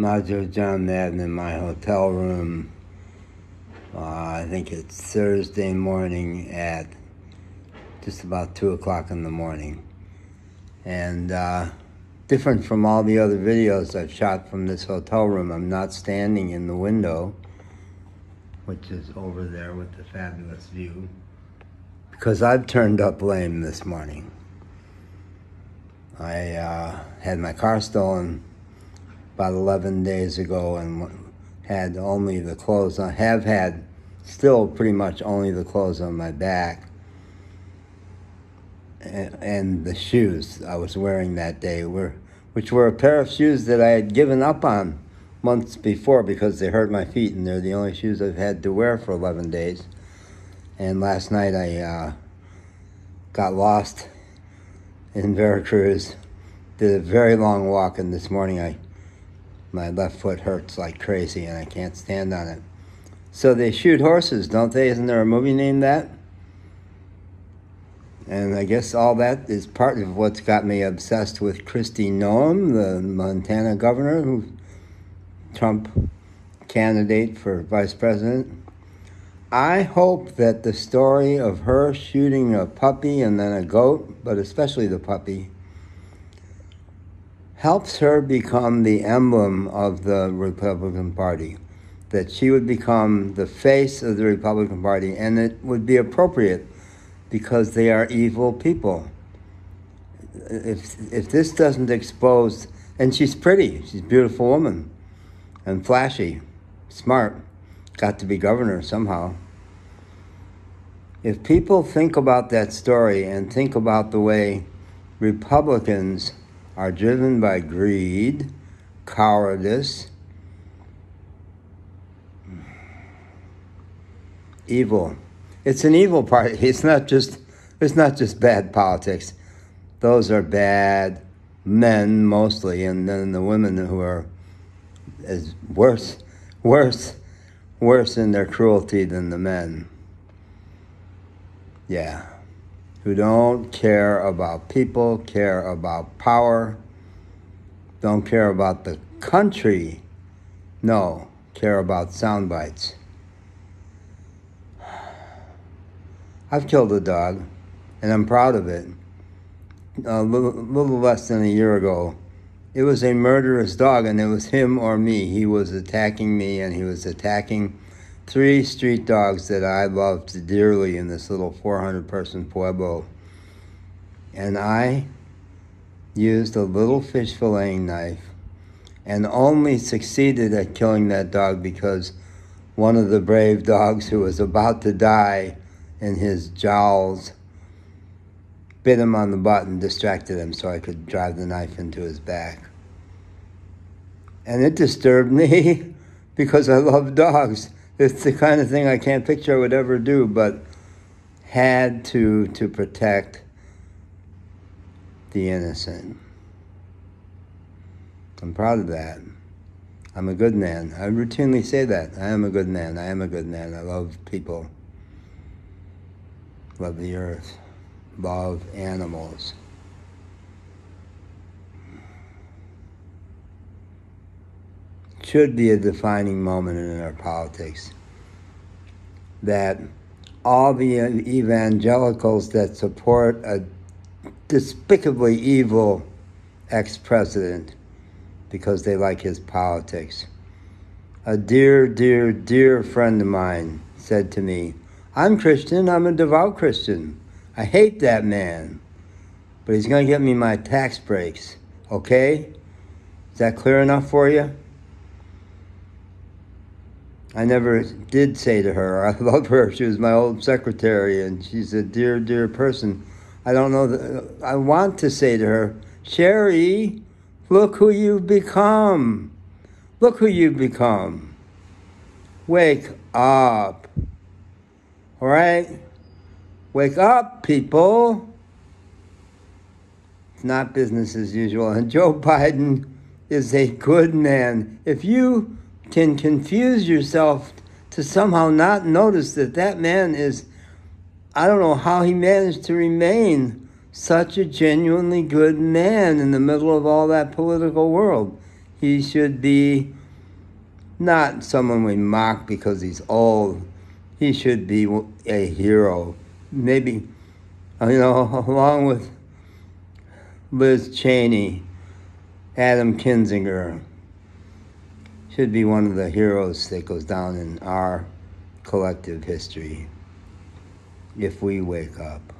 Majo John Madden in my hotel room. Uh, I think it's Thursday morning at just about 2 o'clock in the morning. And uh, different from all the other videos I've shot from this hotel room, I'm not standing in the window, which is over there with the fabulous view, because I've turned up lame this morning. I uh, had my car stolen about 11 days ago and had only the clothes I have had still pretty much only the clothes on my back and, and the shoes I was wearing that day were which were a pair of shoes that I had given up on months before because they hurt my feet and they're the only shoes I've had to wear for 11 days. And last night I uh, got lost in Veracruz, did a very long walk, and this morning I my left foot hurts like crazy and I can't stand on it. So they shoot horses, don't they? Isn't there a movie named that? And I guess all that is part of what's got me obsessed with Kristi Noem, the Montana governor, who Trump candidate for vice president. I hope that the story of her shooting a puppy and then a goat, but especially the puppy, helps her become the emblem of the Republican Party. That she would become the face of the Republican Party, and it would be appropriate because they are evil people. If, if this doesn't expose, and she's pretty, she's a beautiful woman, and flashy, smart, got to be governor somehow. If people think about that story and think about the way Republicans are driven by greed, cowardice, evil. It's an evil party. It's not just it's not just bad politics. Those are bad men mostly, and then the women who are as worse, worse, worse in their cruelty than the men. Yeah who don't care about people, care about power, don't care about the country, no, care about sound bites. I've killed a dog, and I'm proud of it. A little, little less than a year ago, it was a murderous dog, and it was him or me. He was attacking me, and he was attacking three street dogs that I loved dearly in this little 400 person pueblo. And I used a little fish filleting knife and only succeeded at killing that dog because one of the brave dogs who was about to die in his jowls bit him on the butt and distracted him so I could drive the knife into his back. And it disturbed me because I love dogs it's the kind of thing I can't picture I would ever do, but had to to protect the innocent. I'm proud of that. I'm a good man. I routinely say that. I am a good man. I am a good man. I love people. Love the earth. Love animals. Should be a defining moment in our politics. That all the evangelicals that support a despicably evil ex president because they like his politics. A dear, dear, dear friend of mine said to me, I'm Christian, I'm a devout Christian. I hate that man, but he's going to get me my tax breaks, okay? Is that clear enough for you? I never did say to her, I love her. She was my old secretary, and she's a dear, dear person. I don't know I want to say to her, Sherry, look who you've become. Look who you've become. Wake up. All right? Wake up, people. It's not business as usual. And Joe Biden is a good man. If you can confuse yourself to somehow not notice that that man is, I don't know how he managed to remain such a genuinely good man in the middle of all that political world. he should be not someone we mock because he's old. He should be a hero. Maybe, you know, along with Liz Cheney, Adam Kinzinger, should be one of the heroes that goes down in our collective history if we wake up.